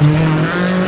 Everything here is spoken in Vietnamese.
Mm-hmm.